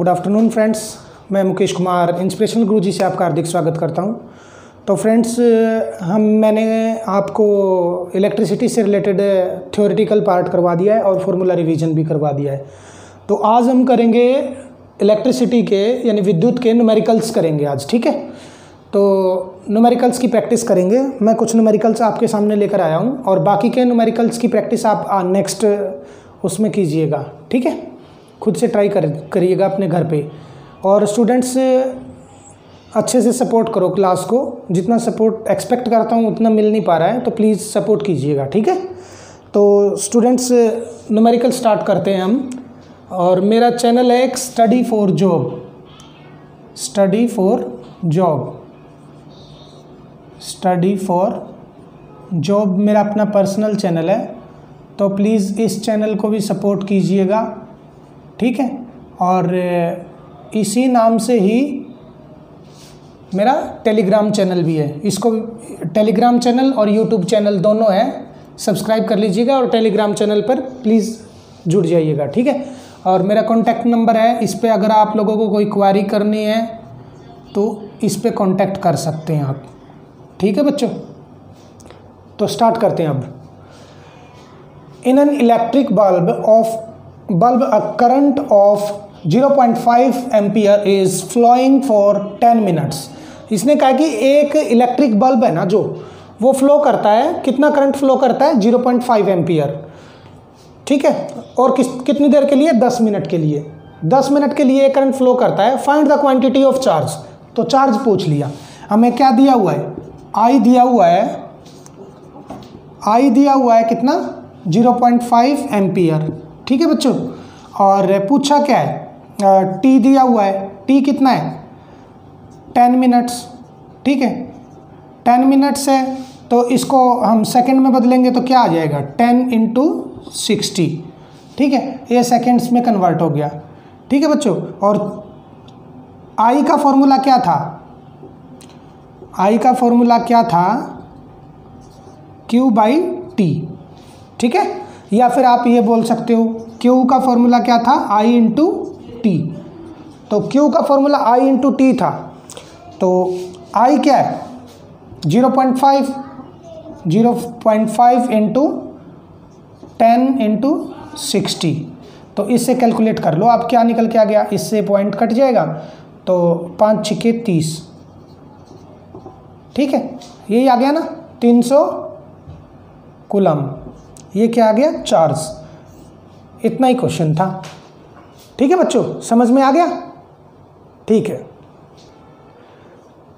Good afternoon friends मैं Mukesh Kumar inspirational Guru ji से आपका हार्दिक स्वागत करता हूँ। तो फ्रेंड्स हम, मैंने आपको इलेक्ट्रिसिटी से रिलेटेड थ्योरेटिकल पार्ट करवा दिया है और फॉर्मूला रिवीजन भी करवा दिया है। तो आज हम करेंगे इलेक्ट्रिसिटी के, यानी विद्युत के न्यूमेरिकल्स करेंगे आज, ठीक है? तो न्यूमेरिकल्स की प्रैक्टिस करेंगे। मैं कुछ न्यूमेरिकल्स आपके सामने लेकर आया हूँ और बाकी के न्यूमेरिकल्स की प्रैक्टिस आप नेक्स्ट उसमें कीजिएगा, ठीक है? खुद से ट्राई कर, करिएगा अपने घर पे। और स्टूडेंट्स अच्छे से सपोर्ट करो क्लास को। जितना सपोर्ट एक्सपेक्ट करता हूँ, उतना मिल नहीं पा रहा है तो प्लीज़ सपोर्ट कीजिएगा, ठीक है? तो स्टूडेंट्स न्यूमेरिकल स्टार्ट करते हैं हम। और मेरा चैनल है एक study for job study for job study for job मेरा अपना पर्सनल चैनल है। तो प्लीज़ इस चैनल को भी सपोर्ट कीजिएगा। ठीक है? और इसी नाम से ही मेरा टेलीग्राम चैनल भी है। इसको टेलीग्राम चैनल और यूट्यूब चैनल दोनों है। सब्सक्राइब कर लीजिएगा और टेलीग्राम चैनल पर प्लीज़ जुड़ जाइएगा, ठीक है? और मेरा कॉन्टैक्ट नंबर है। इस पर अगर आप लोगों को कोई क्वारी करनी है तो इस पर कॉन्टैक्ट कर सकते हैं आप। ठीक है बच्चों? तो स्टार्ट करते हैं अब। In an electric bulb of bulb, a current of 0.5 ampere is flowing for 10 minutes इसने कहा कि एक इलेक्ट्रिक बल्ब है ना जो, वो फ्लो करता है। कितना करंट फ्लो करता है? 0.5 एम्पियर ठीक है? और किस, कितनी देर के लिए? 10 मिनट के लिए। 10 मिनट के लिए करंट फ्लो करता है। Find the quantity of charge तो चार्ज पूछ लिया। हमें क्या दिया हुआ है? आई दिया हुआ है। आई दिया हुआ है कितना? 0.5 एम्पियर ठीक है बच्चों? और पूछा क्या है? टी दिया हुआ है। टी कितना है? Ten minutes. ठीक है? टेन मिनट्स है तो इसको हम सेकंड में बदलेंगे तो क्या आ जाएगा? Ten into sixty. ठीक है? ये सेकंड्स में कन्वर्ट हो गया। ठीक है बच्चों? और आई का फॉर्मूला क्या था? आई का फॉर्मूला क्या था? क्यू बाई टी ठीक है? या फिर आप ये बोल सकते हो क्यू का फॉर्मूला क्या था? आई इंटू टी तो क्यू का फॉर्मूला आई इंटू टी था। तो आई क्या है? Zero point five zero point five into ten into sixty तो इससे कैलकुलेट कर लो। आप क्या निकल के आ गया? इससे पॉइंट कट जाएगा। तो पाँच छिके तीस। ठीक है? यही आ गया ना? तीन सौ कुलम। ये क्या आ गया? चार्ज। इतना ही क्वेश्चन था। ठीक है बच्चों? समझ में आ गया? ठीक है।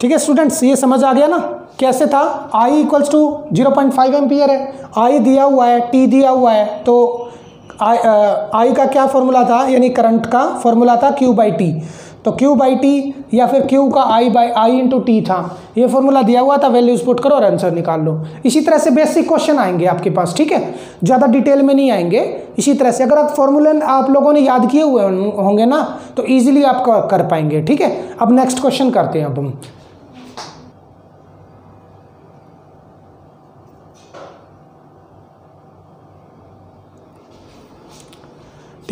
ठीक है स्टूडेंट्स ये समझ आ गया ना? कैसे था? I equals to zero point five ampere है। आई दिया हुआ है टी दिया हुआ है तो आई आई का क्या फॉर्मूला था? यानी करंट का फॉर्मूला था क्यू बाई टी तो Q बाई टी या फिर Q का I by I into T था। ये फॉर्मूला दिया हुआ था वैल्यूज़ पुट करो और आंसर निकाल लो। इसी तरह से बेसिक क्वेश्चन आएँगे आपके पास, ठीक है? ज़्यादा डिटेल में नहीं आएँगे। इसी तरह से अगर आप फॉर्मूले आप लोगों ने याद किए हुए होंगे ना तो ईजिली आप कर पाएँगे, ठीक है? अब नेक्स्ट क्वेश्चन करते हैं अब हम।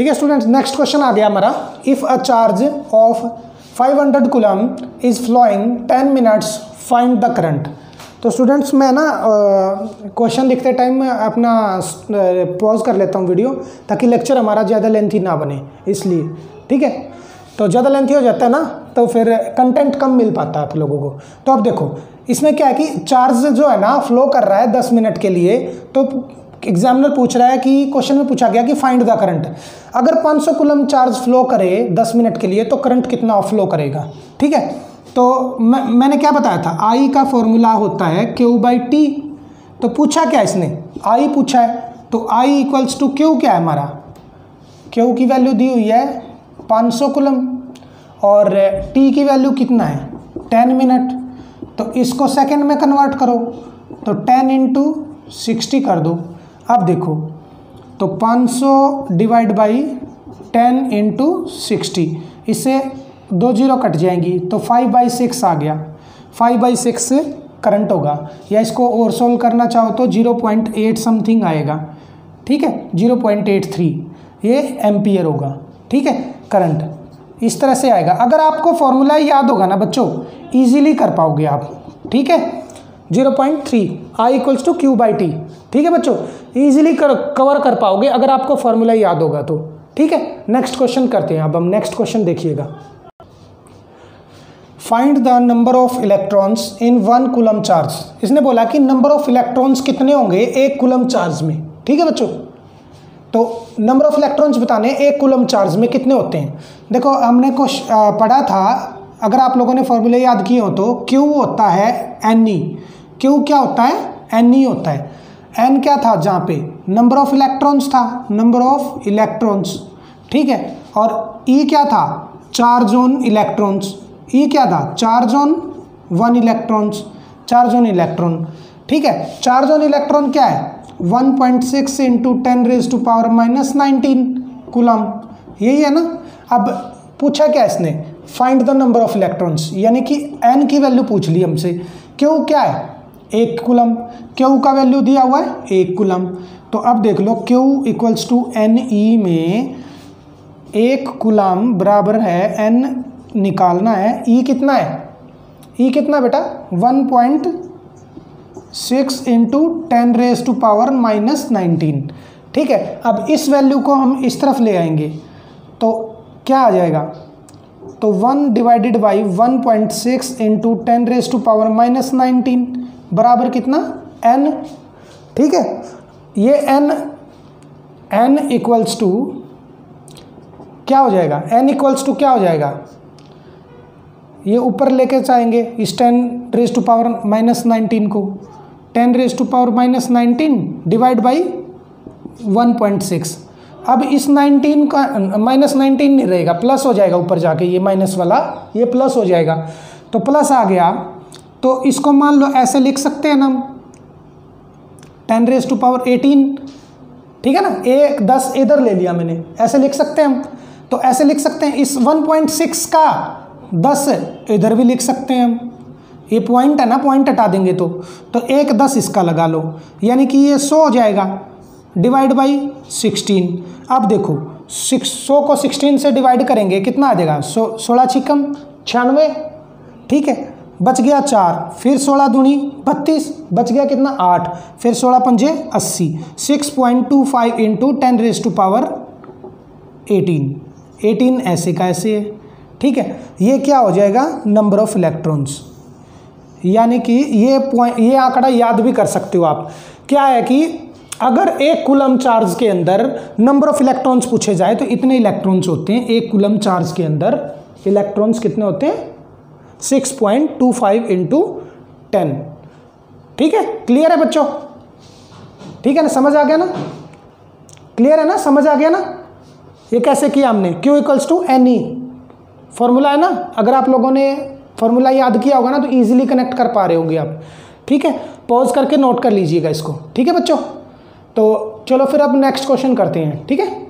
ठीक है स्टूडेंट्स नेक्स्ट क्वेश्चन आ गया हमारा। If a charge of 500 hundred coulomb is flowing 10 minutes find the current तो स्टूडेंट्स मैं ना क्वेश्चन लिखते टाइम अपना पॉज कर लेता हूँ वीडियो ताकि लेक्चर हमारा ज़्यादा लेंथी ना बने, इसलिए। ठीक है? तो ज़्यादा लेंथी हो जाता है ना तो फिर कंटेंट कम मिल पाता है आप लोगों को। तो अब देखो, इसमें क्या है कि चार्ज जो है ना फ्लो कर रहा है दस मिनट के लिए तो एग्जामिनर पूछ रहा है कि क्वेश्चन में पूछा गया कि फाइंड द करंट अगर 500 कुलम चार्ज फ्लो करे 10 मिनट के लिए तो करंट कितना फ्लो करेगा? ठीक है? तो मैं, मैंने क्या बताया था? आई का फॉर्मूला होता है क्यू बाई टी तो पूछा क्या इसने? आई पूछा है। तो आई इक्वल्स टू क्यू क्या है हमारा? क्यू की वैल्यू दी हुई है 500 कुलम और टी की वैल्यू कितना है? 10 मिनट तो इसको सेकंड में कन्वर्ट करो। तो 10 इंटू सिक्सटी कर दो। अब देखो तो 500 divide by ten into sixty इससे दो ज़ीरो कट जाएँगी तो फाइव बाई सिक्स आ गया। फाइव बाई सिक्स करंट होगा, या इसको और सोल्व करना चाहो तो ज़ीरो पॉइंट एट समथिंग आएगा, ठीक है? ज़ीरो पॉइंट एट थ्री, ये एम्पियर होगा, ठीक है? करंट इस तरह से आएगा। अगर आपको फॉर्मूला याद होगा ना बच्चों, इजीली कर पाओगे आप, ठीक है? Zero point three I equals to Q by T ठीक है बच्चों? ईजिली कर कवर कर पाओगे अगर आपको फॉर्मूला याद होगा तो। ठीक है? नेक्स्ट क्वेश्चन करते हैं। अब हम नेक्स्ट क्वेश्चन देखिएगा। Find the number of electrons in one coulomb charge इसने बोला कि नंबर ऑफ़ इलेक्ट्रॉन्स कितने होंगे एक कुलम चार्ज में। ठीक है बच्चों? तो नंबर ऑफ़ इलेक्ट्रॉन्स बताने एक कुलम चार्ज में कितने होते हैं? देखो, हमने कुछ पढ़ा था। अगर आप लोगों ने फॉर्मूले याद किए हो तो क्यू होता है एन ई क्यू क्या होता है? एन ई होता है। एन क्या था जहाँ पे? नंबर ऑफ़ इलेक्ट्रॉन्स था। नंबर ऑफ़ इलेक्ट्रॉन्स ठीक है? और ई e क्या था? चार्ज ऑन इलेक्ट्रॉन्स ई क्या था? Charge on one electrons charge on electron ठीक है? चार्ज ऑन इलेक्ट्रॉन क्या है? 1.6 point six into ten raise to power minus nineteen coulomb यही है ना? अब पूछा क्या इसने? Find the number of electrons यानी कि एन की वैल्यू पूछ ली हमसे। क्यों? क्या है? एक कुलम क्यू का वैल्यू दिया हुआ है एक कुलम तो अब देख लो, Q equals to N E में एक कुलम बराबर है एन निकालना है। ई कितना है? ई कितना बेटा? One point six into ten raise to power minus nineteen ठीक है? अब इस वैल्यू को हम इस तरफ़ ले आएँगे। तो क्या आ जाएगा? तो one divided by one point six into ten raise to power minus nineteen बराबर कितना? एन ठीक है? ये एन एन इक्वल्स टू क्या हो जाएगा? एन इक्वल्स टू क्या हो जाएगा? ये ऊपर लेके जाएँगे। इस ten raise to power minus nineteen को। Ten raise to power minus nineteen divide by one point six अब इस नाइनटीन का माइनस नाइनटीन नहीं रहेगा। प्लस हो जाएगा ऊपर जाके। ये माइनस वाला, ये प्लस हो जाएगा। तो प्लस आ गया। तो इसको मान लो ऐसे लिख सकते हैं ना हम। Ten raise to power eighteen ठीक है ना? एक, दस इधर ले लिया मैंने। ऐसे लिख सकते हैं हम। तो ऐसे लिख सकते हैं। इस वन पॉइंट सिक्स का दस इधर भी लिख सकते हैं हम। ये पॉइंट है ना पॉइंट हटा देंगे तो। तो एक, दस इसका लगा लो। यानी कि ये सौ हो जाएगा। डिवाइड बाई सिक्सटीन अब देखो सिक्स सौ को सिक्सटीन से डिवाइड करेंगे, कितना आ जाएगा? सो, सोलह छिकम, छियानवे, ठीक है? बच गया चार, फिर सोलह दूनी, बत्तीस, बच गया कितना आठ, फिर सोलह पंजे अस्सी। Six point two five into ten raise to power eighteen eighteen ऐसे का ऐसे है। ठीक है, ये क्या हो जाएगा? नंबर ऑफ़ इलेक्ट्रॉन्स यानी कि ये पॉइंट ये आंकड़ा याद भी कर सकते हो आप। क्या है कि अगर एक कुलम चार्ज के अंदर नंबर ऑफ़ इलेक्ट्रॉन्स पूछे जाए तो इतने इलेक्ट्रॉन्स होते हैं, एक कुलम चार्ज के अंदर इलेक्ट्रॉन्स कितने होते हैं? Six point two five into ten. ठीक है? क्लियर है बच्चों? ठीक है ना? समझ आ गया ना? क्लियर है ना? समझ आ गया ना? ये कैसे किया हमने? Q equals to N E formula है ना? अगर आप लोगों ने फॉर्मूला याद किया होगा ना तो ईजिली कनेक्ट कर पा रहे होंगे आप। ठीक है? पॉज करके नोट कर लीजिएगा इसको। ठीक है बच्चों? तो चलो फिर अब नेक्स्ट क्वेश्चन करते हैं। ठीक है?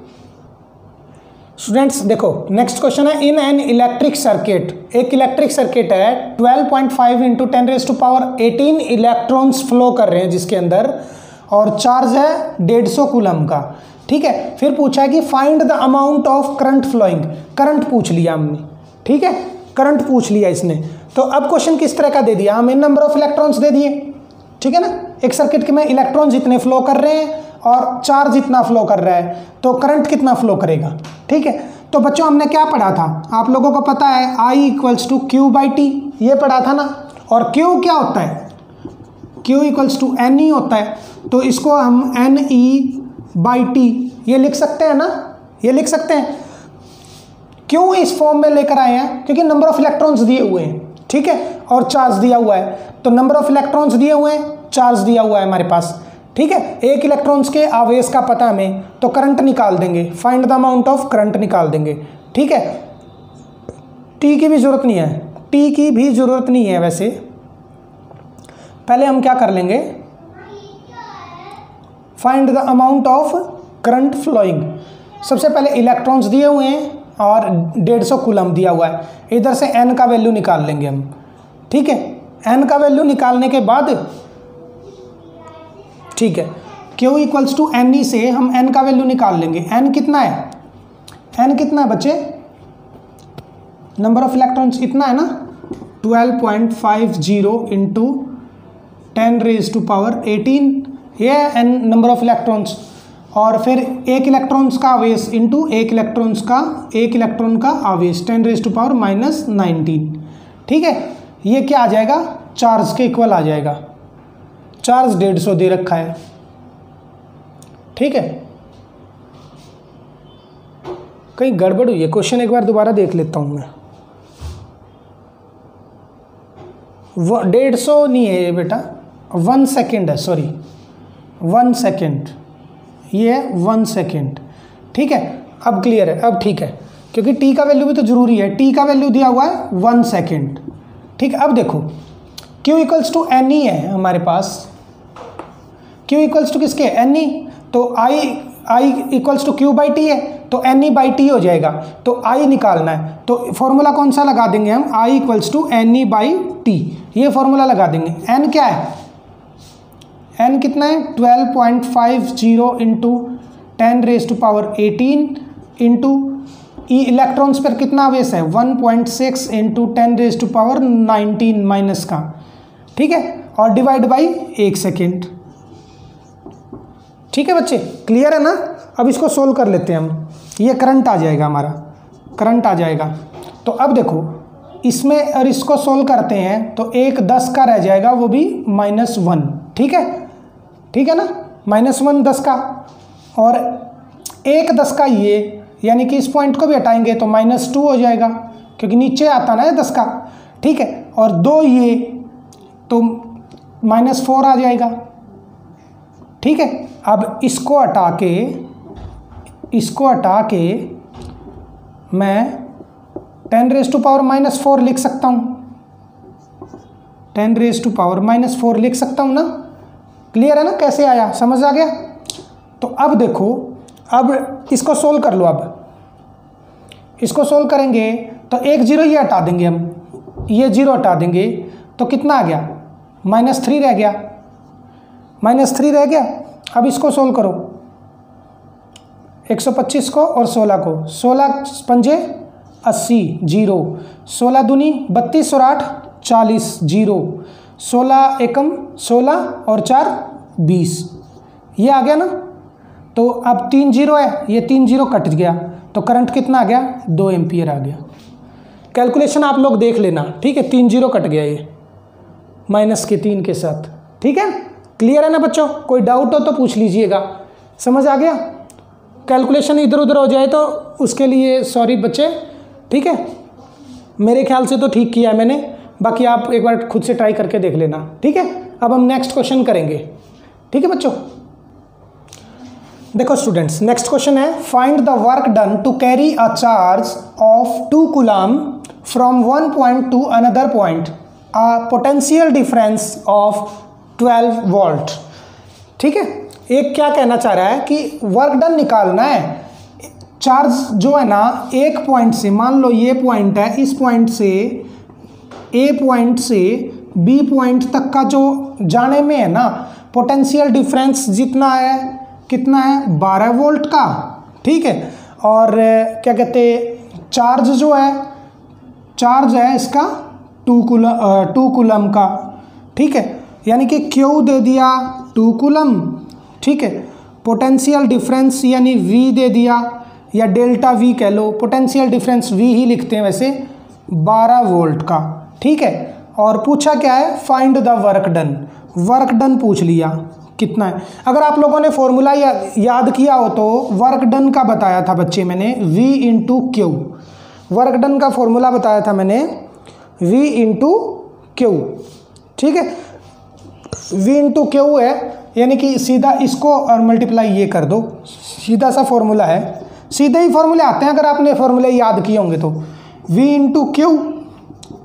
स्टूडेंट्स देखो नेक्स्ट क्वेश्चन है इन एन इलेक्ट्रिक सर्किट एक इलेक्ट्रिक सर्किट है 12.5 point five into ten raise to power eighteen electrons flow कर रहे हैं जिसके अंदर, और चार्ज है डेढ़ सौ कुलम का। ठीक है, फिर पूछा है कि find the amount of current flowing current पूछ लिया हमने। ठीक है करंट पूछ लिया इसने। तो अब क्वेश्चन किस तरह का दे दिया? हमें नंबर ऑफ़ इलेक्ट्रॉन्स दे दिए। ठीक है ना? एक सर्किट के में इलेक्ट्रॉन्स इतने फ्लो कर रहे हैं और चार्ज इतना फ्लो कर रहा है तो करंट कितना फ्लो करेगा? ठीक है? तो बच्चों, हमने क्या पढ़ा था? आप लोगों को पता है I equals to Q by T ये पढ़ा था ना? और क्यू क्या होता है? Q equals to N E होता है। तो इसको हम एन ई बाई टी ये लिख सकते हैं ना? ये लिख सकते हैं। क्यों इस फॉर्म में लेकर आए हैं? क्योंकि नंबर ऑफ़ इलेक्ट्रॉन्स दिए हुए हैं। ठीक है? और चार्ज दिया हुआ है। तो नंबर ऑफ़ इलेक्ट्रॉन्स दिए हुए हैं चार्ज दिया हुआ है हमारे पास। ठीक है? एक इलेक्ट्रॉन्स के आवेश का पता हमें तो करंट निकाल देंगे। Find the amount of current निकाल देंगे। ठीक है? टी की भी ज़रूरत नहीं है। टी की भी ज़रूरत नहीं है वैसे। पहले हम क्या कर लेंगे? Find the amount of current flowing सबसे पहले इलेक्ट्रॉन्स दिए हुए हैं और डेढ़ सौ कुलम दिया हुआ है। इधर से एन का वैल्यू निकाल लेंगे हम। ठीक है? एन का वैल्यू निकालने के बाद ठीक है। Q equals to N E से हम एन का वैल्यू निकाल लेंगे। एन कितना है? एन कितना है बच्चे? नंबर ऑफ़ इलेक्ट्रॉन्स इतना है ना? Twelve point five zero into ten raise to power eighteen ये एन नंबर ऑफ़ इलेक्ट्रॉन्स और फिर एक इलेक्ट्रॉन्स का आवेश इंटू एक इलेक्ट्रॉन्स का, एक इलेक्ट्रॉन का आवेश ten raise to power minus nineteen ठीक है? ये क्या आ जाएगा? चार्ज के इक्वल आ जाएगा। चार्ज डेढ़ सौ दे रखा है। ठीक है? कहीं गड़बड़ हुई है? क्वेश्चन एक बार दोबारा देख लेता हूँ मैं। डेढ़ सौ नहीं है ये बेटा। वन सेकेंड है सॉरी वन सेकेंड ये है वन सेकेंड ठीक है? अब क्लियर है। अब ठीक है। क्योंकि टी का वैल्यू भी तो ज़रूरी है। टी का वैल्यू दिया हुआ है वन सेकेंड ठीक, अब देखो। Q equals to N E है हमारे पास। क्यू इक्वल्स टू किसके? एन ई तो I I equals to Q by T है तो एन ई बाई टी हो जाएगा। तो आई निकालना है। तो फॉर्मूला कौन सा लगा देंगे हम? I equals to N E by T ये फॉर्मूला लगा देंगे। एन क्या है? एन कितना है? Twelve point five zero into ten raise to power eighteen into E electrons पर कितना वेस है? One point six into ten raise to power nineteen minus का। ठीक है? और डिवाइड बाई एक सेकेंड ठीक है बच्चे? क्लियर है ना? अब इसको सोल्व कर लेते हैं हम। ये करंट आ जाएगा हमारा। करंट आ जाएगा। तो अब देखो, इसमें और इसको सोल्व करते हैं तो एक दस का रह जाएगा, वो भी माइनस वन ठीक है? ठीक है ना? माइनस वन दस का। और एक दस का ये, यानी कि इस पॉइंट को भी हटाएँगे तो माइनस टू हो जाएगा, क्योंकि नीचे आता ना है दस का। ठीक है? और दो ये तो माइनस फोर आ जाएगा। ठीक है? अब इसको हटा के, इसको हटा के मैं ten raise to power minus four लिख सकता हूँ। Ten raise to power minus four लिख सकता हूँ ना? क्लियर है ना? कैसे आया? समझ आ गया? तो अब देखो, अब इसको सोल्व कर लो अब। इसको सोल्व करेंगे तो एक ज़ीरो ये हटा देंगे हम। ये ज़ीरो हटा देंगे तो कितना आ गया? माइनस थ्री रह गया। माइनस थ्री रह गया। अब इसको सोल्व करो। 125 को और 16 को। 16 पंजे अस्सी, ज़ीरो। सोलह दूनी बत्तीस और आठ, चालीस, ज़ीरो। सोलह एकम, सोलह और चार, बीस। ये आ गया ना? तो अब तीन ज़ीरो है। ये तीन ज़ीरो कट गया। तो करंट कितना आ गया? दो एम्पियर आ गया। कैलकुलेशन आप लोग देख लेना। ठीक है, तीन ज़ीरो कट गया ये। माइनस के तीन के साथ। ठीक है? क्लियर है ना बच्चों? कोई डाउट हो तो पूछ लीजिएगा। समझ आ गया? कैलकुलेशन इधर उधर हो जाए तो उसके लिए सॉरी बच्चे। ठीक है? मेरे ख्याल से तो ठीक किया है मैंने। बाकी आप एक बार खुद से ट्राई करके देख लेना। ठीक है? अब हम नेक्स्ट क्वेश्चन करेंगे। ठीक है बच्चों? देखो स्टूडेंट्स नेक्स्ट क्वेश्चन है find the work done to carry a charge of two coulomb from one point to another point a potential difference of twelve volt ठीक है? एक क्या कहना चाह रहा है कि वर्क डन निकालना है। चार्ज जो है ना, एक पॉइंट से, मान लो ये पॉइंट है, इस पॉइंट से ए पॉइंट से बी पॉइंट तक का जो जाने में है ना पोटेंशियल डिफरेंस जितना है, कितना है? बारह वोल्ट का। ठीक है? और क्या कहते चार्ज जो है चार्ज है इसका टू कुलम टू कुलम का। ठीक है? यानी कि क्यू दे दिया? टू कुलम ठीक है? पोटेंशियल डिफरेंस यानी वी दे दिया या डेल्टा वी कह लो। पोटेंशियल डिफरेंस वी ही लिखते हैं वैसे 12 वोल्ट का। ठीक है? और पूछा क्या है? Find the work done work done पूछ लिया। कितना है? अगर आप लोगों ने फॉर्मूला या, याद किया हो तो वर्क डन का बताया था बच्चे मैंने। V into Q work done का फॉर्मूला बताया था मैंने। V इंटू क्यू ठीक है? V इंटू क्यू है, यानी कि सीधा इसको और मल्टीप्लाई ये कर दो। सीधा सा फॉर्मूला है। सीधे ही फॉर्मूले आते हैं, अगर आपने फॉर्मूले याद किए होंगे तो। V इंटू क्यू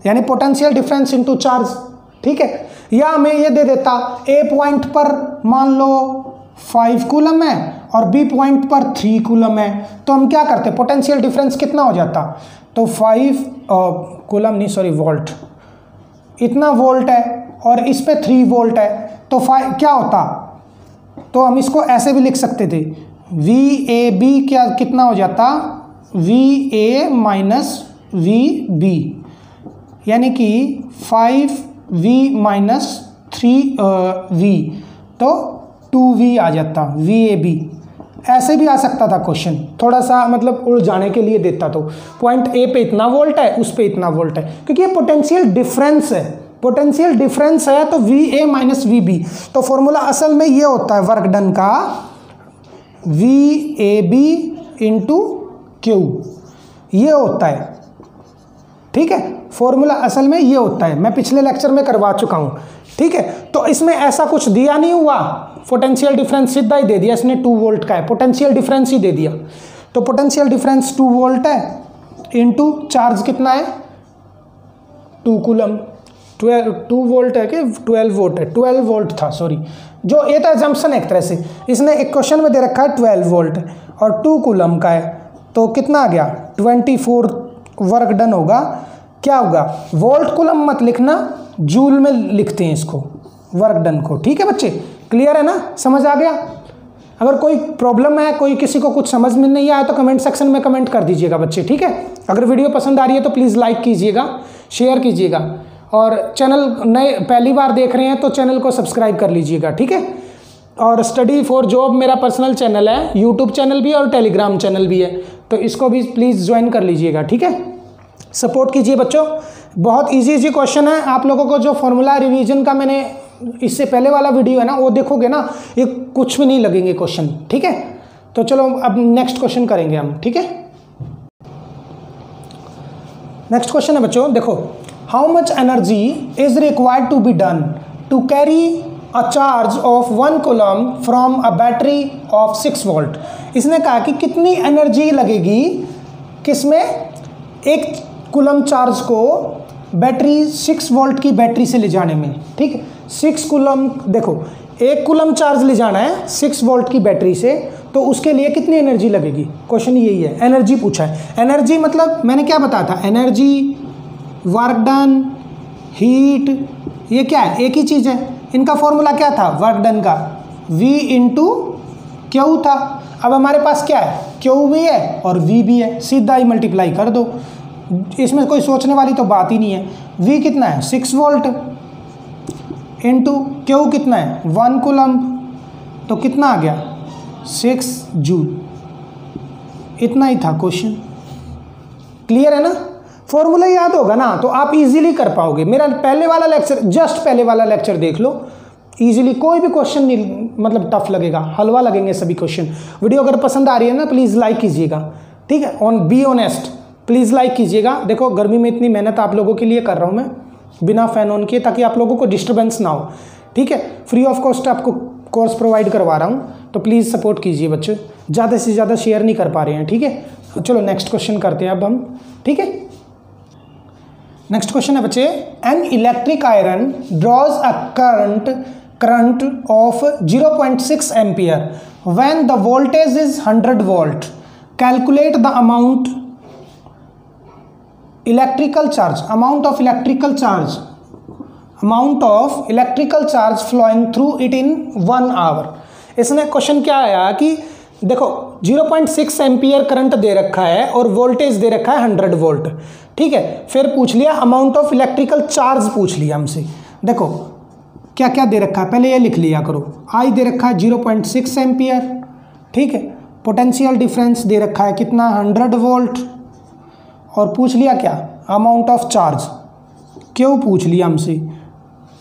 यानी पोटेंशियल डिफरेंस इंटू चार्ज ठीक है? या हमें ये दे देता ए पॉइंट पर मान लो फाइव कूलम है, और बी पॉइंट पर थ्री कूलम है तो हम क्या करते? पोटेंशियल डिफरेंस कितना हो जाता? तो फाइव कोलम नहीं सॉरी वोल्ट इतना वोल्ट है और इस पे थ्री वोल्ट है तो फाइव क्या होता? तो हम इसको ऐसे भी लिख सकते थे। वी ए बी क्या, कितना हो जाता? V A minus V B यानी कि five V minus three V तो टू वी आ जाता वी ए बी ऐसे भी आ सकता था क्वेश्चन थोड़ा सा मतलब उड़ जाने के लिए देता तो। पॉइंट ए पे इतना वोल्ट है, उस पे इतना वोल्ट है। क्योंकि ये पोटेंशियल डिफरेंस है। पोटेंशियल डिफरेंस है तो V A minus V B तो फॉर्मूला असल में ये होता है वर्क डन का V A B into Q ये होता है। ठीक है? फॉर्मूला असल में ये होता है। मैं पिछले लेक्चर में करवा चुका हूँ। ठीक है? तो इसमें ऐसा कुछ दिया नहीं हुआ। पोटेंशियल डिफरेंस सीधा ही दे दिया। इसने टू वोल्ट का है। पोटेंशियल डिफरेंस ही दे दिया। तो पोटेंशियल डिफरेंस टू वोल्ट है। इनटू चार्ज कितना है? Two coulomb twelve two volt है कि ट्वेल्व वोल्ट है? ट्वेल्व वोल्ट था सॉरी जो, ये था एजम्पन एक तरह से। इसने एक क्वेश्चन में दे रखा है ट्वेल्व वोल्ट और टू कुलम का है। तो कितना आ गया? ट्वेंटी फोर वर्क डन होगा। क्या होगा? वोल्ट कुलम मत लिखना, जूल में लिखते हैं इसको, वर्क डन को। ठीक है बच्चे? क्लियर है ना? समझ आ गया? अगर कोई प्रॉब्लम है, कोई किसी को कुछ समझ में नहीं आया तो कमेंट सेक्शन में कमेंट कर दीजिएगा बच्चे, ठीक है? अगर वीडियो पसंद आ रही है तो प्लीज़ लाइक कीजिएगा, शेयर कीजिएगा, और चैनल नए, पहली बार देख रहे हैं तो चैनल को सब्सक्राइब कर लीजिएगा, ठीक है? और स्टडी फॉर जॉब मेरा पर्सनल चैनल है, यूट्यूब चैनल भी और टेलीग्राम चैनल भी है तो इसको भी प्लीज़ ज्वाइन कर लीजिएगा, ठीक है? सपोर्ट कीजिए बच्चों। बहुत इजी इजी क्वेश्चन है। आप लोगों को जो फॉर्मूला रिवीजन का मैंने इससे पहले वाला वीडियो है ना, वो देखोगे ना, ये कुछ भी नहीं लगेंगे क्वेश्चन ठीक है? तो चलो, अब नेक्स्ट क्वेश्चन करेंगे हम, ठीक है? नेक्स्ट क्वेश्चन है बच्चों, देखो। How much energy is required to be done to carry a charge of one coulomb from a battery of six volt इसने कहा कि कितनी एनर्जी लगेगी किसमें? एक कुलम चार्ज को बैटरी सिक्स वोल्ट की बैटरी से ले जाने में, ठीक सिक्स कुलम, देखो, एक कुलम चार्ज ले जाना है सिक्स वोल्ट की बैटरी से तो उसके लिए कितनी एनर्जी लगेगी? क्वेश्चन यही है एनर्जी पूछा है। एनर्जी मतलब मैंने क्या बताया था? एनर्जी वर्क डन हीट ये क्या है? एक ही चीज़ है। इनका फॉर्मूला क्या था? वर्क डन का। V इंटू क्यू था। अब हमारे पास क्या है? क्यू भी है और V भी है। सीधा ही मल्टीप्लाई कर दो। इसमें कोई सोचने वाली तो बात ही नहीं है। V कितना है? सिक्स वोल्ट इंटू क्यू कितना है? वन कुलम तो कितना आ गया? सिक्स जूल इतना ही था क्वेश्चन क्लियर है ना? फॉर्मूला याद होगा ना तो आप इजीली कर पाओगे। मेरा पहले वाला लेक्चर जस्ट पहले वाला लेक्चर देख लो। इजीली कोई भी क्वेश्चन नहीं मतलब टफ लगेगा। हलवा लगेंगे सभी क्वेश्चन वीडियो अगर पसंद आ रही है ना प्लीज़ लाइक कीजिएगा। ठीक है? On be honest please like कीजिएगा। देखो, गर्मी में इतनी मेहनत आप लोगों के लिए कर रहा हूँ मैं, बिना फ़ैन ऑन किए, ताकि आप लोगों को डिस्टर्बेंस ना हो। ठीक है? फ्री ऑफ़ कॉस्ट आपको कोर्स प्रोवाइड करवा रहा हूँ तो प्लीज़ सपोर्ट कीजिए बच्चे। ज़्यादा से ज़्यादा शेयर नहीं कर पा रहे हैं, ठीक है? चलो नेक्स्ट क्वेश्चन करते हैं अब हम, ठीक है? नेक्स्ट क्वेश्चन है बच्चे। An electric iron draws a current current of 0.6 point six ampere when the voltage is 100 volt calculate the amount electrical charge amount of electrical charge amount of electrical charge flowing through it in one hour इसमें question क्या आया कि देखो 0.6 point current दे रखा है और voltage दे रखा है 100 वोल्ट ठीक है, फिर पूछ लिया अमाउंट ऑफ़ इलेक्ट्रिकल चार्ज पूछ लिया हमसे। देखो क्या क्या दे रखा है? पहले ये लिख लिया करो। आई दे रखा है 0.6 पॉइंट ठीक है पोटेंशियल डिफरेंस दे रखा है कितना? 100 वोल्ट और पूछ लिया क्या? अमाउंट ऑफ़ चार्ज क्यों पूछ लिया हमसे?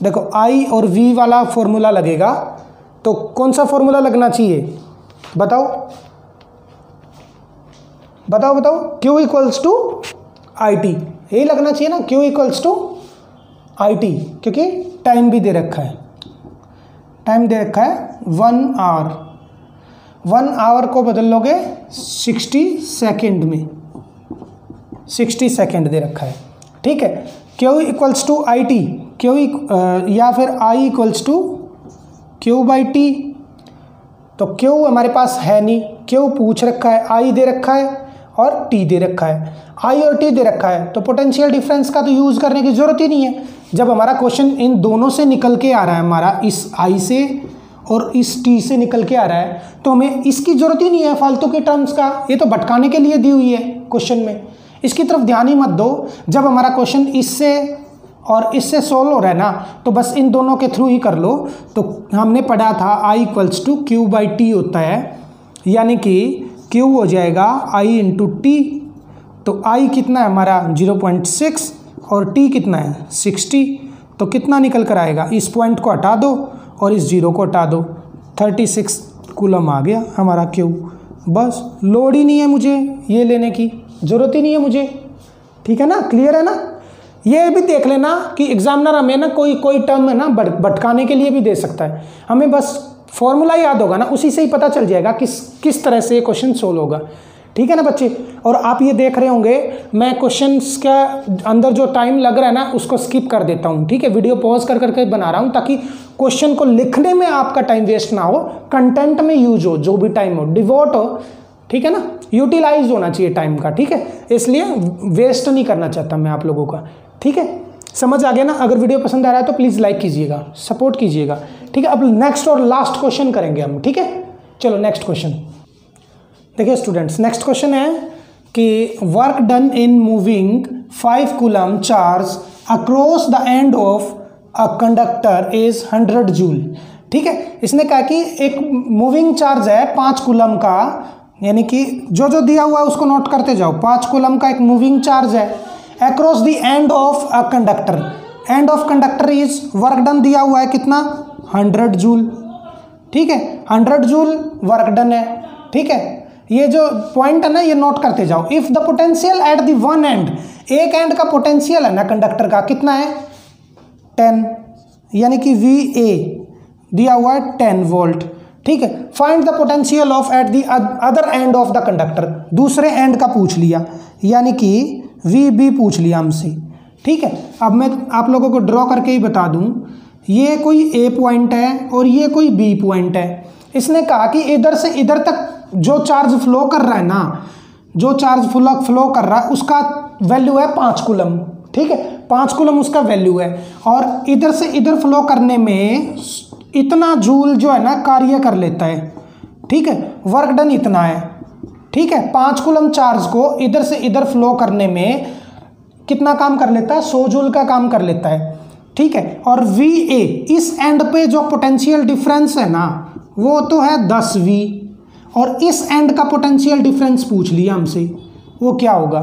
देखो आई और वी वाला फॉर्मूला लगेगा तो कौन सा फॉर्मूला लगना चाहिए? बताओ। बताओ बताओ। Q equals to I T यही लगना चाहिए ना? Q equals to I T क्योंकि टाइम भी दे रखा है। टाइम दे रखा है वन आवर वन आवर को बदल लोगे सिक्सटी सेकेंड में। सिक्सटी सेकेंड दे रखा है। ठीक है? Q equals to I T Q या फिर I equals to Q by T तो क्यू हमारे पास है नहीं। क्यू पूछ रखा है आई दे रखा है और टी दे रखा है। आई और टी दे रखा है। तो पोटेंशियल डिफरेंस का तो यूज़ करने की ज़रूरत ही नहीं है। जब हमारा क्वेश्चन इन दोनों से निकल के आ रहा है, हमारा इस आई से और इस टी से निकल के आ रहा है तो हमें इसकी ज़रूरत ही नहीं है फालतू के टर्म्स का। ये तो भटकाने के लिए दी हुई है क्वेश्चन में। इसकी तरफ़ ध्यान ही मत दो। जब हमारा क्वेश्चन इससे और इससे सोल्व हो रहा है ना तो बस इन दोनों के थ्रू ही कर लो। तो हमने पढ़ा था I equals to Q by T होता है, यानी कि क्यू हो जाएगा आई इंटू टी तो आई कितना है हमारा? ज़ीरो पॉइंट सिक्स और टी कितना है? सिक्सटी तो कितना निकल कर आएगा? इस पॉइंट को हटा दो और इस ज़ीरो को हटा दो। थर्टी सिक्स कूलम आ गया हमारा क्यू बस लोड ही नहीं है मुझे ये लेने की। ज़रूरत ही नहीं है मुझे। ठीक है ना? क्लियर है ना? ये भी देख लेना कि एग्जामिनर हमें ना कोई कोई टर्म है ना भटकाने के लिए भी दे सकता है। हमें बस फॉर्मूला याद होगा ना, उसी से ही पता चल जाएगा किस किस तरह से ये क्वेश्चन सोल्व होगा। ठीक है ना बच्चे? और आप ये देख रहे होंगे, मैं क्वेश्चन का अंदर जो टाइम लग रहा है ना, उसको स्किप कर देता हूँ। ठीक है? वीडियो पॉज कर करके बना रहा हूँ ताकि क्वेश्चन को लिखने में आपका टाइम वेस्ट ना हो कंटेंट में यूज़ हो, जो भी टाइम हो डिवोट हो। ठीक है ना? यूटिलाइज होना चाहिए टाइम का, ठीक है? इसलिए वेस्ट नहीं करना चाहता मैं आप लोगों का, ठीक है? समझ आ गया ना? अगर वीडियो पसंद आ रहा है तो प्लीज़ लाइक कीजिएगा सपोर्ट कीजिएगा, ठीक है? अब नेक्स्ट और लास्ट क्वेश्चन करेंगे हम, ठीक है? चलो नेक्स्ट क्वेश्चन देखिए स्टूडेंट्स नेक्स्ट क्वेश्चन है कि work done in moving five coulomb charge across the end of a conductor is hundred joule ठीक है? इसने कहा कि एक मूविंग चार्ज है पाँच कुलम का यानी कि जो जो दिया हुआ है उसको नोट करते जाओ। पाँच कोलम का एक मूविंग चार्ज है। Across the end of a conductor end of conductor is work done दिया हुआ है कितना? हंड्रेड जूल ठीक है? हंड्रेड जूल वर्क डन है। ठीक है? ये जो पॉइंट है ना, ये नोट करते जाओ। If the potential at the one end एक एंड का पोटेंशियल है ना कंडक्टर का, कितना है? टेन यानी कि वी ए दिया हुआ है टेन वोल्ट ठीक है? Find the potential of at the other end of the conductor दूसरे एंड का पूछ लिया। यानी कि वी बी पूछ लिया हमसे। ठीक है? अब मैं आप लोगों को ड्रॉ करके ही बता दूँ। ये कोई ए पॉइंट है और ये कोई बी पॉइंट है। इसने कहा कि इधर से इधर तक जो चार्ज फ्लो कर रहा है ना, जो चार्ज फ्लो फ्लो कर रहा है, उसका वैल्यू है पाँच कुलम ठीक है? पाँच कुलम उसका वैल्यू है। और इधर से इधर फ्लो करने में इतना जूल जो है ना कार्य कर लेता है। ठीक है? वर्क डन इतना है। ठीक है? पाँच कुलम चार्ज को इधर से इधर फ्लो करने में कितना काम कर लेता है? सौ जूल का काम कर लेता है। ठीक है? और वी ए इस एंड पे जो पोटेंशियल डिफरेंस है ना, वो तो है दस वी और इस एंड का पोटेंशियल डिफरेंस पूछ लिया हमसे, वो क्या होगा?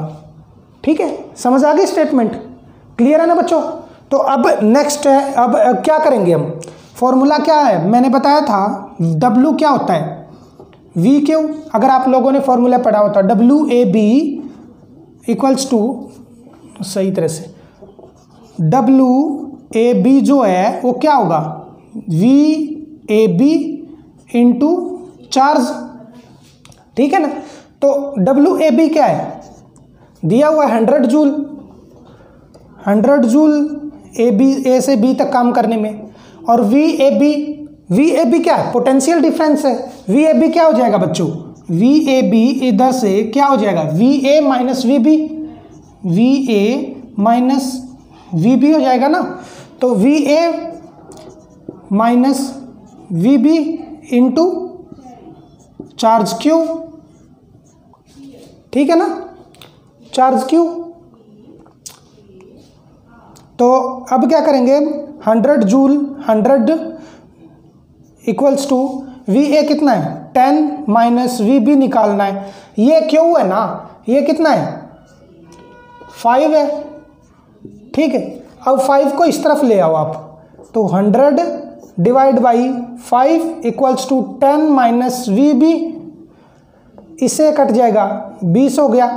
ठीक है? समझ आ गई स्टेटमेंट क्लियर है ना बच्चों? तो अब नेक्स्ट है, अब क्या करेंगे हम? फॉर्मूला क्या है? मैंने बताया था डब्लू क्या होता है? V Q? अगर आप लोगों ने फॉर्मूला पढ़ा होता W A B equals to सही तरह से डब्ल्यू ए बी जो है, वो क्या होगा? V A B into charge ठीक है ना? तो डब्ल्यू ए बी क्या है? दिया हुआ है hundred joule hundred joule A B A से बी तक काम करने में। और V A B V A B क्या है? पोटेंशियल डिफरेंस है। वी ए बी क्या हो जाएगा बच्चों? वी ए बी इधर से क्या हो जाएगा? V A minus V B V A minus V B हो जाएगा ना? तो V A minus V B into charge Q ठीक है ना? चार्ज क्यू तो अब क्या करेंगे? Hundred joule hundred equals to V A कितना है? टेन माइनस वी बी निकालना है। ये क्यों है ना? ये कितना है? फाइव है। ठीक है। अब फाइव को इस तरफ़ ले आओ आप। तो hundred divide by five equals to ten minus V B इसे कट जाएगा। बीस हो गया।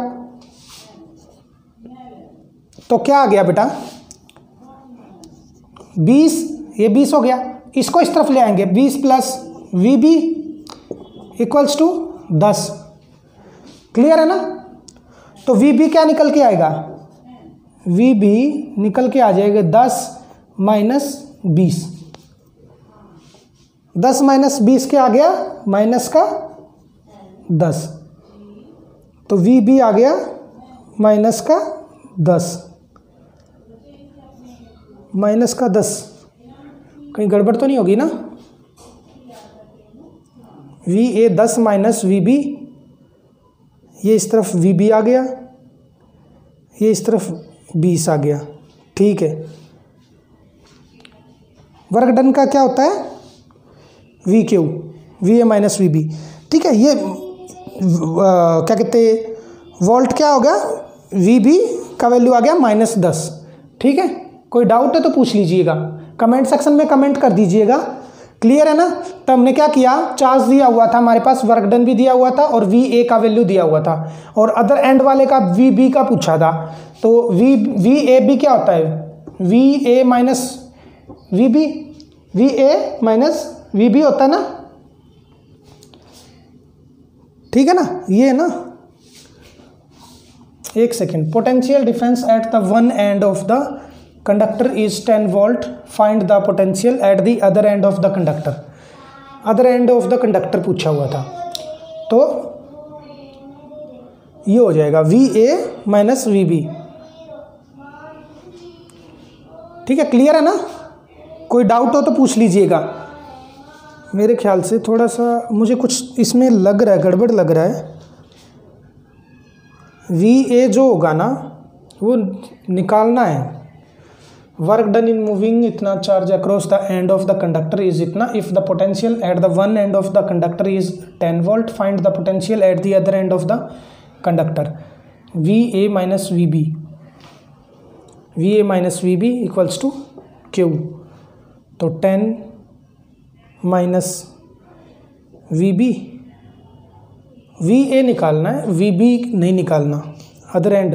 तो क्या आ गया बेटा? बीस, ये बीस हो गया। इसको इस तरफ़ ले आएँगे। बीस plus V B equals to दस। क्लियर है ना? तो वी बी क्या निकल के आएगा? वी बी निकल के आ जाएगा दस माइनस बीस। दस माइनस बीस क्या आ गया? माइनस का दस। तो वी बी आ गया माइनस का दस। माइनस का दस। कहीं गड़बड़ तो नहीं होगी ना? वी ए दस माइनस वी बी ये इस तरफ़ वी बी आ गया। ये इस तरफ़ बीस आ गया। ठीक है। वर्क डन का क्या होता है? V Q V A minus V B ठीक है ये आ, क्या कहते वोल्ट क्या हो गया? वी बी का वैल्यू आ गया माइनस दस। ठीक है? कोई डाउट है तो पूछ लीजिएगा। कमेंट सेक्शन में कमेंट कर दीजिएगा। क्लियर है ना? तो हमने क्या किया? चार्ज दिया हुआ था हमारे पास वर्क डन भी दिया हुआ था और वी ए का वैल्यू दिया हुआ था। और अदर एंड वाले का वी बी का पूछा था। तो वी वी ए बी क्या होता है? V A minus V B V A minus V B होता है ना? ठीक है ना? ये ना? एक second potential difference at the one end of the conductor is 10 volt find the potential at the other end of the conductor other end of the conductor पूछा हुआ था। तो ये हो जाएगा V A minus V B ठीक है clear है ना? कोई डाउट हो तो पूछ लीजिएगा। मेरे ख्याल से थोड़ा सा मुझे कुछ इसमें लग रहा है, गड़बड़ लग रहा है। वी ए जो होगा ना, वो निकालना है। वर्क डन इन मूविंग इतना charge across the end of the conductor is इतना if the potential at the one end of the conductor is ten volt find the potential at the other end of the conductor V A minus V B V A minus V B equals to Q तो ten minus V B V A निकालना है V B नहीं निकालना. Other end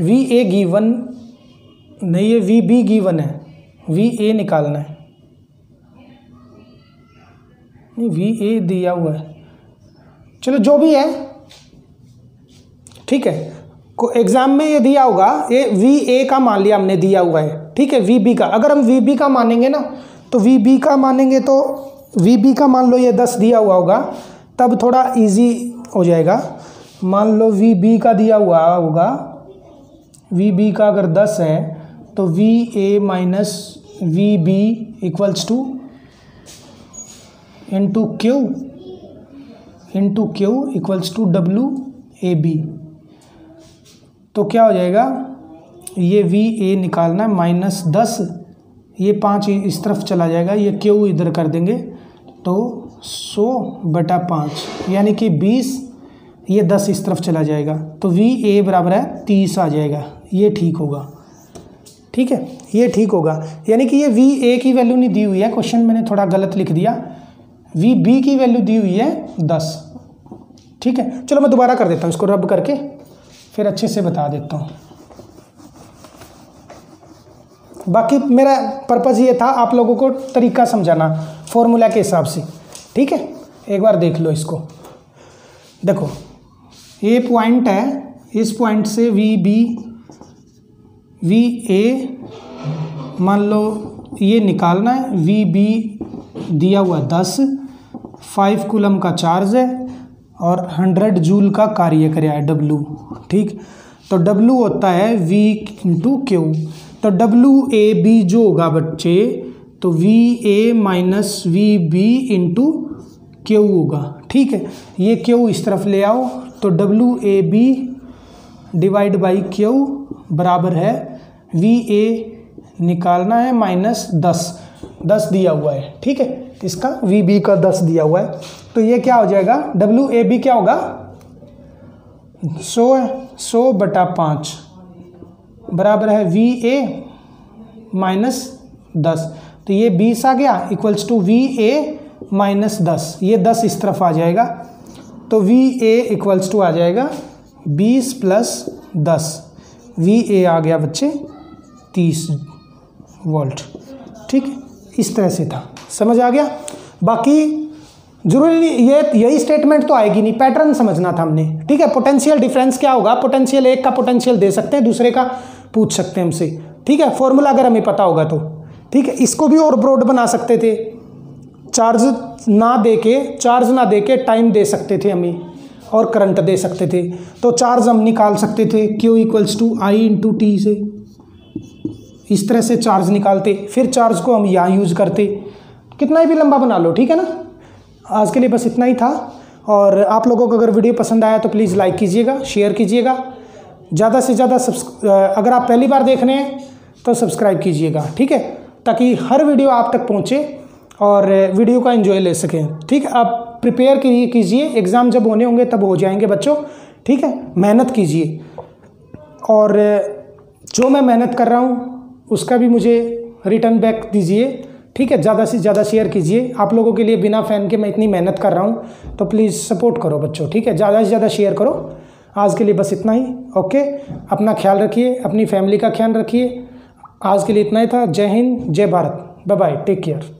V A given नहीं ये V B given है। V A निकालना है। नहीं वी ए दिया हुआ है। चलो, जो भी है, ठीक है। को एग्ज़ाम में ये दिया होगा, ये वी ए का मान लिया हमने, दिया हुआ है। ठीक है वी बी का। अगर हम वी बी का मानेंगे ना तो वी बी का मानेंगे तो वी बी का मान लो ये दस दिया हुआ होगा, तब थोड़ा इजी हो जाएगा। मान लो वी बी का दिया हुआ होगा वी बी का अगर दस है तो V A minus V B equals to into Q into Q equals to W A B तो क्या हो जाएगा? ये वी ए निकालना है माइनस दस, ये पाँच इस तरफ़ चला जाएगा, ये क्यू इधर कर देंगे तो सौ बटा पाँच, यानी कि बीस, ये दस इस तरफ़ चला जाएगा तो वी ए बराबर है तीस आ जाएगा, ये ठीक होगा। ठीक है? ये ठीक होगा। यानी कि ये वी ए की वैल्यू नहीं दी हुई है। क्वेश्चन मैंने थोड़ा गलत लिख दिया। वी बी की वैल्यू दी हुई है दस। ठीक है? चलो मैं दोबारा कर देता हूँ इसको रब करके। फिर अच्छे से बता देता हूँ। बाकी मेरा पर्पज़ ये था आप लोगों को तरीका समझाना फॉर्मूला के हिसाब से। ठीक है? एक बार देख लो इसको। देखो, ये पॉइंट है। इस पॉइंट से वी बी वी ए मान लो ये निकालना है वी बी दिया हुआ दस फाइव कुलम का चार्ज है और हंड्रेड जूल का कार्य करे है डब्लू ठीक? तो डब्लू होता है वी इंटू क्यू तो डब्लू ए बी जो होगा बच्चे तो V A minus V B into Q होगा, ठीक है? ये क्यू इस तरफ़ ले आओ तो W A B divide by Q बराबर है वी ए निकालना है माइनस दस। दस दिया हुआ है, ठीक है? इसका वी बी का दस दिया हुआ है। तो ये क्या हो जाएगा? डब्ल्यू ए बी क्या होगा? सौ सौ बटा पाँच। बराबर है वी ए माइनस दस। तो ये बीस आ गया equals to V A minus दस। ये दस इस तरफ़ आ जाएगा तो वी ए इक्वल्स टू आ जाएगा बीस प्लस दस। वी ए आ गया बच्चे तीस वोल्ट। ठीक इस तरह से था। समझ आ गया? बाकी ज़रूरी नहीं, ये, यही स्टेटमेंट तो आएगी नहीं। पैटर्न समझना था हमने। ठीक है पोटेंशियल डिफरेंस क्या होगा? पोटेंशियल एक का पोटेंशियल दे सकते हैं, दूसरे का पूछ सकते हैं हमसे। ठीक है फॉर्मूला अगर हमें पता होगा तो। ठीक है, इसको भी और ब्रॉड बना सकते थे। चार्ज ना दे के चार्ज ना दे के टाइम दे सकते थे हमें और करंट दे सकते थे। तो चार्ज हम निकाल सकते थे Q equals to I into T से। इस तरह से चार्ज निकालते, फिर चार्ज को हम यहाँ यूज़ करते। कितना ही भी लंबा बना लो, ठीक है ना? आज के लिए बस इतना ही था। और आप लोगों को अगर वीडियो पसंद आया तो प्लीज़ लाइक कीजिएगा शेयर कीजिएगा। ज़्यादा से ज़्यादा अगर आप पहली बार देख रहे हैं तो सब्सक्राइब कीजिएगा, ठीक है? ताकि हर वीडियो आप तक पहुँचे और वीडियो का एंजॉय ले सकें, ठीक? है आप प्रिपेयर कीजिए। एग्ज़ाम जब होने होंगे तब हो जाएँगे बच्चों, ठीक है? मेहनत कीजिए। और जो मैं मेहनत कर रहा हूँ, उसका भी मुझे रिटर्न बैक दीजिए। ठीक है, ज़्यादा से ज़्यादा शेयर कीजिए। आप लोगों के लिए बिना फ़ैन के मैं इतनी मेहनत कर रहा हूँ तो प्लीज़ सपोर्ट करो बच्चों, ठीक है? ज़्यादा से ज़्यादा शेयर करो। आज के लिए बस इतना ही ओके अपना ख्याल रखिए, अपनी फैमिली का ख्याल रखिए। आज के लिए इतना ही था। जय हिंद, जय Bharat. Bye bye take care